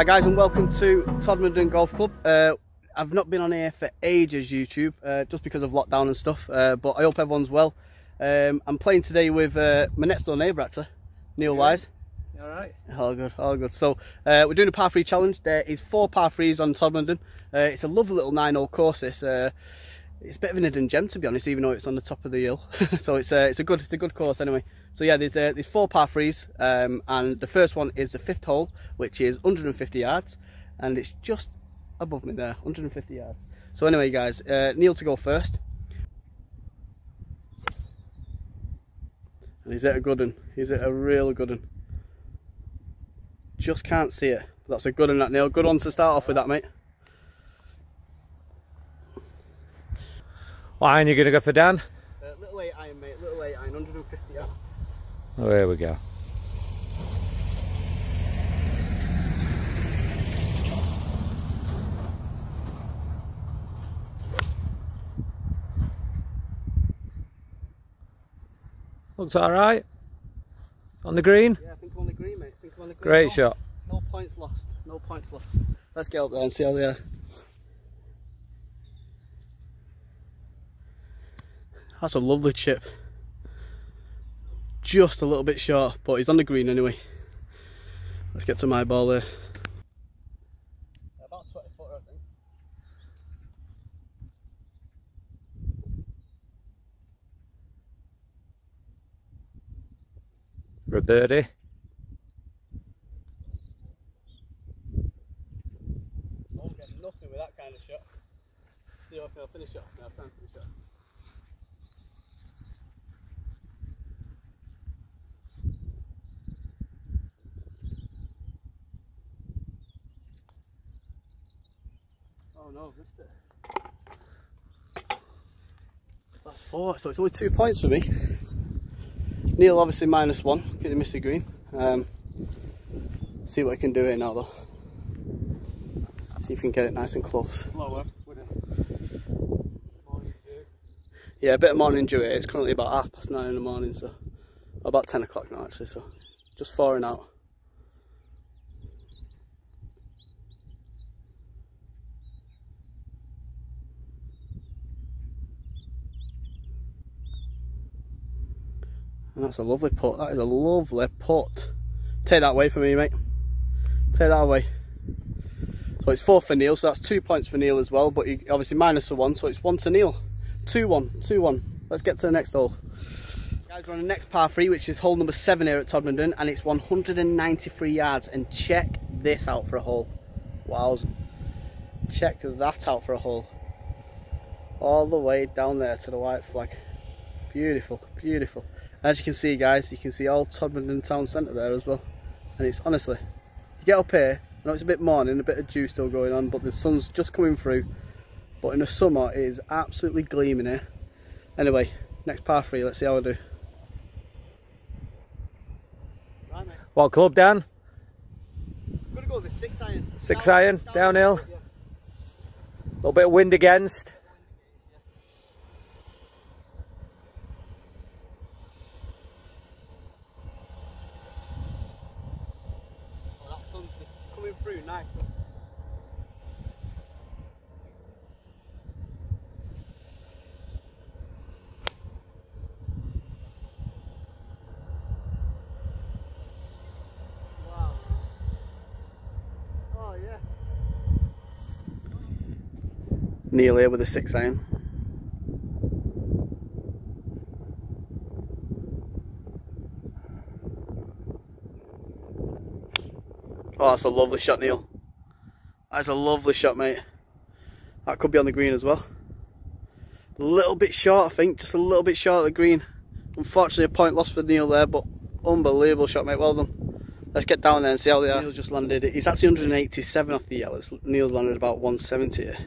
Hi guys and welcome to Todmorden Golf Club. Uh, I've not been on here for ages YouTube, uh, just because of lockdown and stuff, uh, but I hope everyone's well. Um, I'm playing today with uh, my next door neighbour actually, Neil yeah. Wise. Alright. All good, all good. So uh, we're doing a par 3 challenge. There is four par 3s on Todmorden. Uh, it's a lovely little 9 hole course. Uh, it's a bit of an hidden gem to be honest, even though it's on the top of the hill. so it's it's a good it's a good course anyway. So yeah, there's uh, there's four par threes, um, and the first one is the fifth hole, which is 150 yards, and it's just above me there, 150 yards. So anyway, guys, uh, Neil to go first. And he's it a good one. He's it a real good one. Just can't see it. That's a good one, that Neil. Good one to start off with, that mate. What iron you going to go for, Dan? Uh, little 8 iron, mate. Little 8 iron, 150 yards. Oh, there we go. Looks all right. On the green? Yeah, I think I'm on the green, mate. I think I'm on the green. Great no, shot. No points lost. No points lost. Let's get up there and see how they are. That's a lovely chip. Just a little bit short, but he's on the green anyway. Let's get to my ball there. About 20 footer, I think. For a birdie. Won't get nothing with that kind of shot. See if I'll finish off now, time for the shot. Oh no, missed it. That's four, so it's only two points for me. Neil obviously minus one because he missed the green. Um, see what I can do here now though. See if we can get it nice and close. Lower, yeah, a bit of morning dew here. It's currently about half past nine in the morning, so about 10 o'clock now actually, so just thawing out. That's a lovely putt. That is a lovely putt. Take that away for me, mate. Take that away. So it's four for Neil, so that's two points for Neil as well, but he obviously minus the one, so it's one to Neil. Two one, two one. Let's get to the next hole. Guys, we're on the next par three, which is hole number seven here at Todmorden, and it's 193 yards. And check this out for a hole. Wow. Check that out for a hole. All the way down there to the white flag. Beautiful, beautiful. As you can see guys, you can see all Todmorden town centre there as well. And it's honestly, you get up here, I know it's a bit morning, a bit of dew still going on, but the sun's just coming through. But in the summer, it is absolutely gleaming here. Anyway, next par three, let's see how I do. Right, what club, Dan? I'm going to go with six iron. Six down, iron, down, downhill. A little bit of wind against. Through nicely. Wow. Oh yeah. Neil here with a six iron. Oh, that's a lovely shot, Neil. That's a lovely shot, mate. That could be on the green as well. A little bit short, I think. Just a little bit short of the green. Unfortunately, a point lost for Neil there, but unbelievable shot, mate. Well done. Let's get down there and see how they are. Neil's just landed. He's actually 187 off the yellows. Neil's landed about 170 here.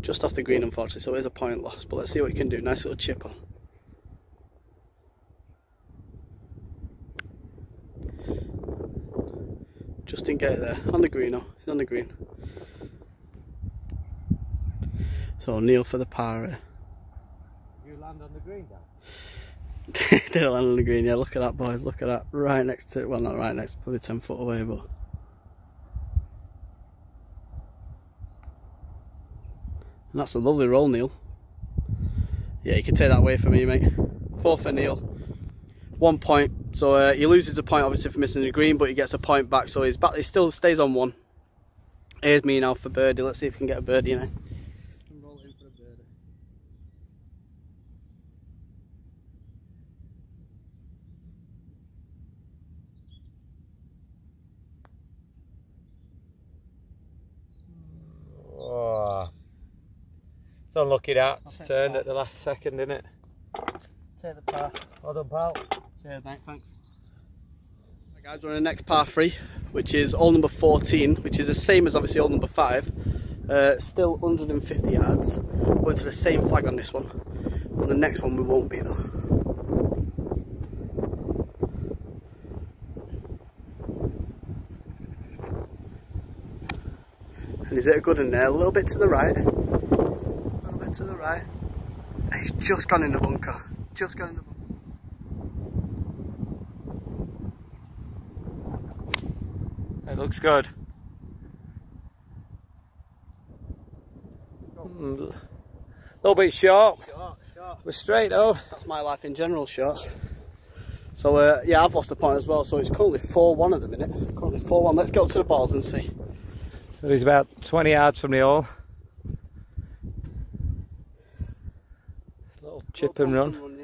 Just off the green, unfortunately, so it is a point loss. But let's see what he can do. Nice little chip on. Just didn't get it there. On the green, oh, he's on the green. So Neil for the par. You land on the green, Dan? Did I land on the green? Yeah, look at that, boys. Look at that. Right next to it. Well, not right next, probably 10 foot away, but. And that's a lovely roll, Neil. Yeah, you can take that away from me, mate. Four for Neil. One point. So uh, he loses a point, obviously, for missing the green, but he gets a point back. So he's back. He still stays on one. Here's me now for birdie. Let's see if we can get a birdie now. Oh. It's unlucky that. It's turned at the last second, didn't it? Take the par. Well done, pal. Cheers, mate. Thanks. Right, guys, we're on the next par three, which is hole number 14, which is the same as obviously hole number five. Uh, still 150 yards. Going to the same flag on this one. On the next one, we won't be though. And is it a good one there? A little bit to the right. A little bit to the right. He's just gone in the bunker. Just gone in the bunker. It looks good. Mm, little bit short. Shot, shot. We're straight though. That's my life in general, shot. So uh, yeah, I've lost a point as well. So it's currently 4-1 at the minute. Currently 4-1. Let's go to the balls and see. So he's about 20 yards from the hole. Little chip and run.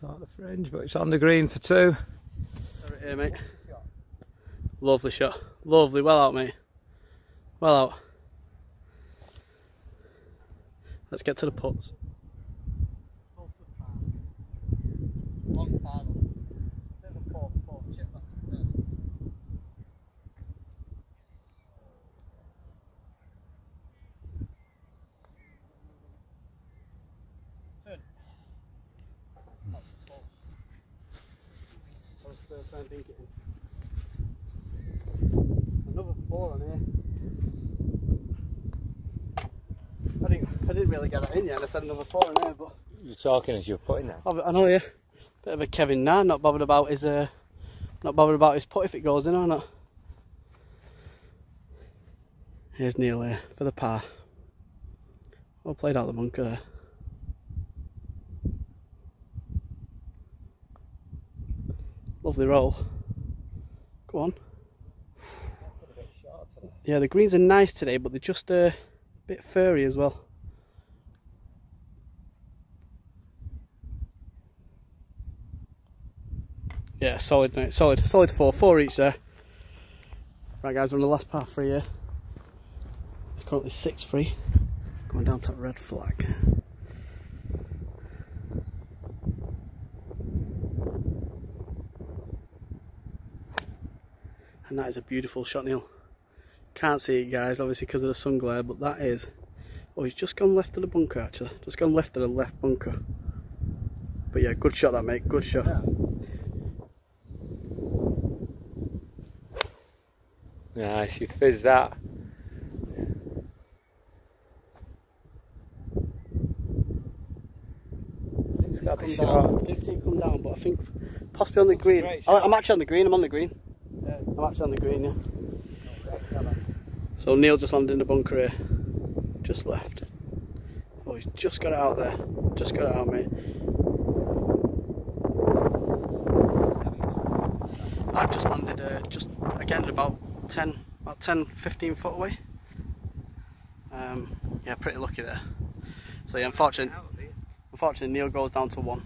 Caught the fringe, but it's on the green for two. Right here, mate. Lovely shot. Lovely. Well out, mate. Well out. Let's get to the putts. Long par. Bit of a poor, poor chip that's Turn. That's close. I was still trying to think it in. Another four on here. I didn't, I didn't really get that in yet. I said another four in there, but You're talking as you're putting that. I know yeah. Bit of a Kevin Na, not bothered about his uh, not bothered about his putt if it goes in or not. Here's Neil here for the par. Well played out the bunker there. Lovely roll. Go on. Yeah, the greens are nice today, but they're just uh, a bit furry as well. Yeah, solid mate, solid, solid four, four each there. Right guys, we're on the last par three here. It's currently six three. Going down to that red flag. And that is a beautiful shot, Neil. Can't see it guys, obviously because of the sun glare, but that is... Oh, he's just gone left of the bunker actually. Just gone left of the left bunker. But yeah, good shot that mate, good shot. Nice, you fizz that. It's got to be come down. I did see it come down, but I think possibly on the green. I- shot. I'm actually on the green. I'm on the green. I'm actually on the green. Yeah. So Neil just landed in the bunker here, just left. Oh, he's just got it out there. Just got it out, mate. I've just landed uh, just again about 10, about 10, 15 foot away. Um, yeah, pretty lucky there. So yeah, unfortunately, unfortunately Neil goes down to one.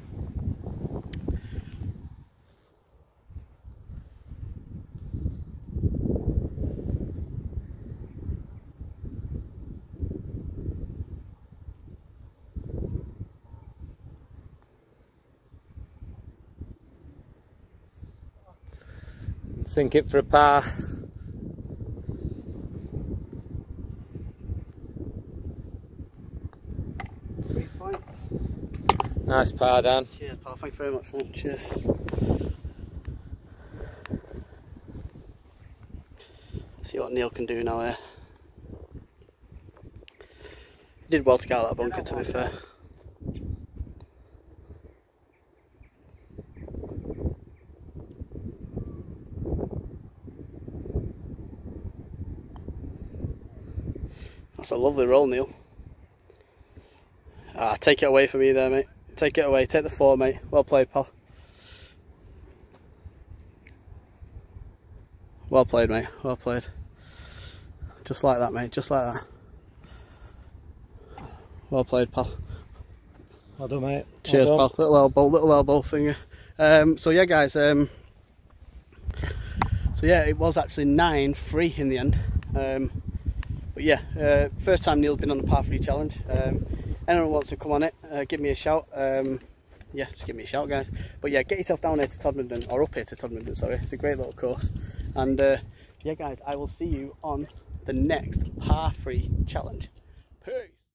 Sink it for a par. Three points. Nice par, Dan. Cheers, pal. Thank you very much, mate. Cheers. See what Neil can do now here. Did well to get out of that bunker, to be fair. That's a lovely roll, Neil. Ah, take it away from me there, mate. Take it away. Take the four, mate. Well played, pal. Well played, mate. Well played. Just like that, mate. Just like that. Well played, pal. Well done, mate. Cheers, well pal. Little elbow, little elbow finger. Um, so yeah, guys. Um, so yeah, it was actually nine free in the end. Um, but yeah, uh, first time Neil's been on the par three challenge. Um, anyone wants to come on it, uh, give me a shout. Um, yeah, just give me a shout, guys. But yeah, get yourself down here to Todmorden, or up here to Todmorden, sorry. It's a great little course. And uh, yeah, guys, I will see you on the next par three challenge.